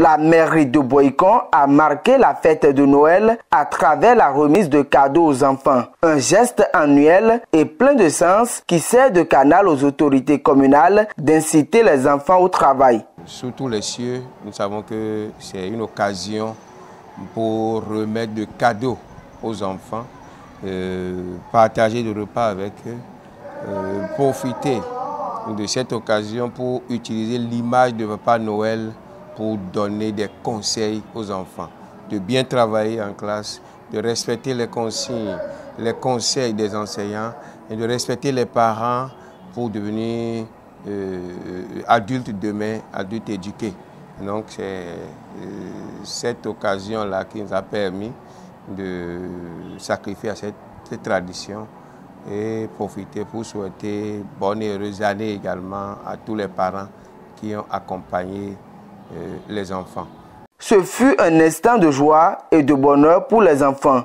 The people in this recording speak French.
La mairie de Boycon a marqué la fête de Noël à travers la remise de cadeaux aux enfants. Un geste annuel et plein de sens qui sert de canal aux autorités communales d'inciter les enfants au travail. Sous tous les cieux, nous savons que c'est une occasion pour remettre de cadeaux aux enfants, euh, partager le repas avec eux, euh, profiter de cette occasion pour utiliser l'image de Papa Noël pour donner des conseils aux enfants, de bien travailler en classe, de respecter les consignes, les conseils des enseignants et de respecter les parents pour devenir euh, adultes demain, adultes éduqués. Donc c'est euh, cette occasion-là qui nous a permis de sacrifier à cette, tradition et profiter pour souhaiter bonne et heureuse année également à tous les parents qui ont accompagné les enfants. Ce fut un instant de joie et de bonheur pour les enfants.